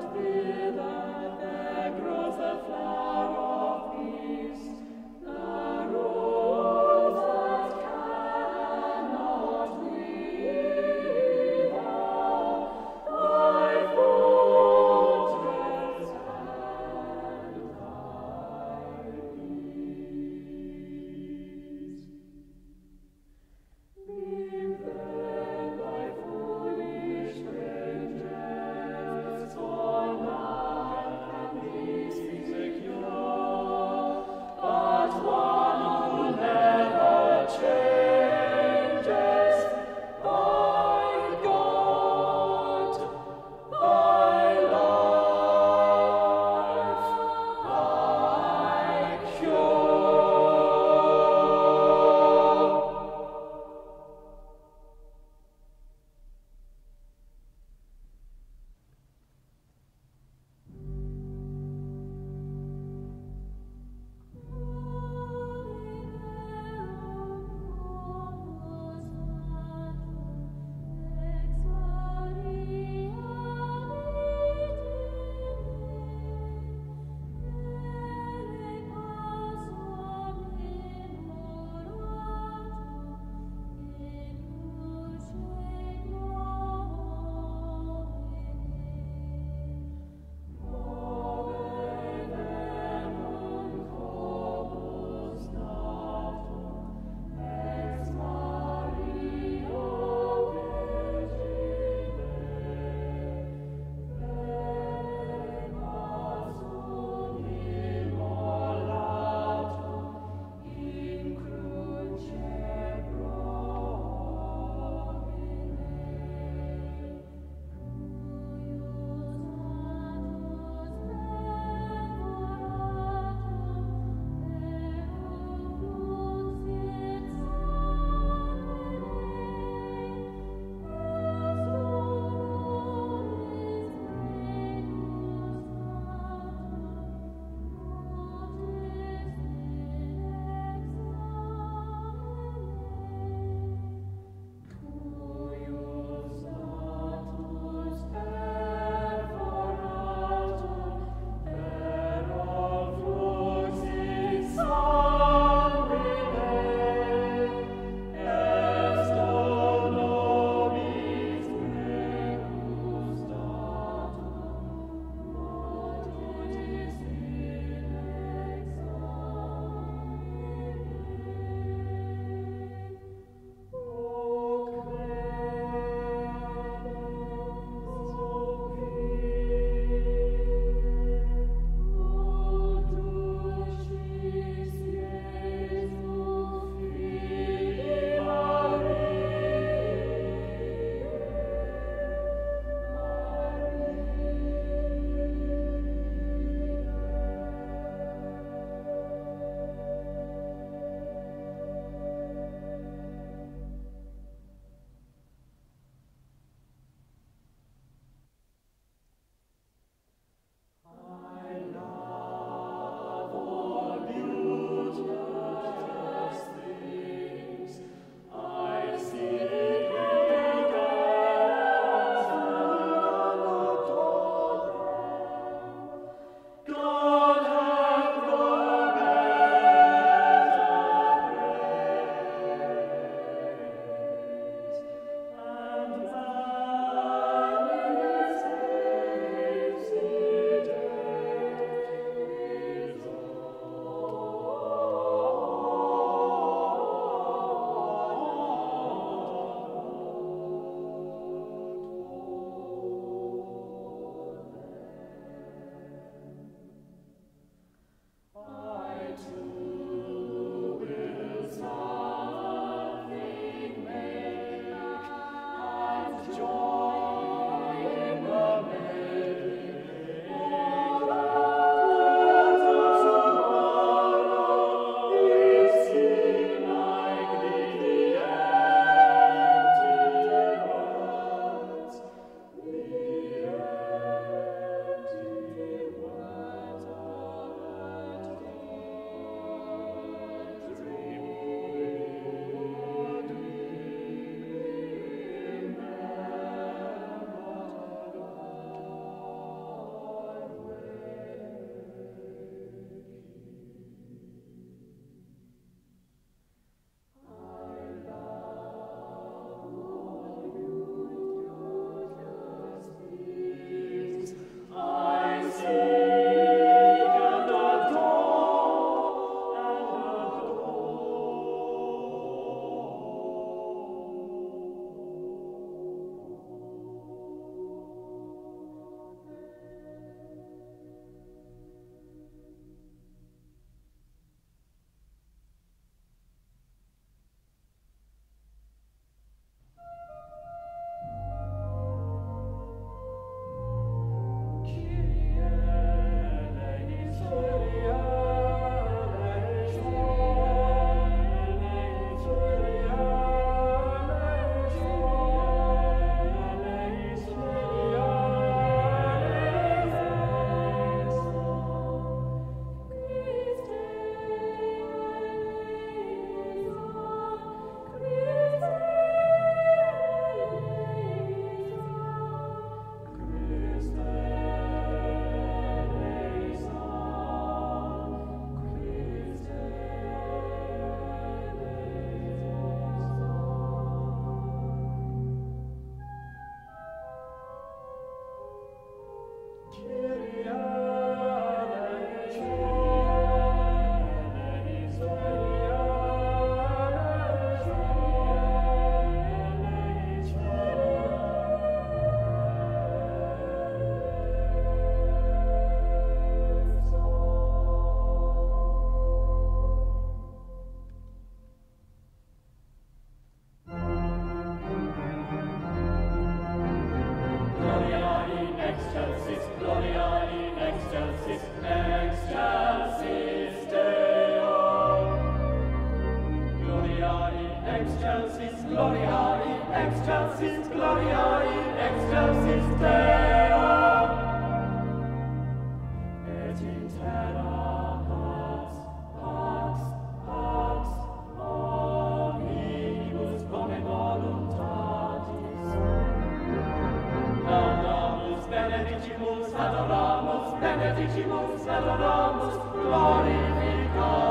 the thither. Benedicimus, adoramus, glorificamus.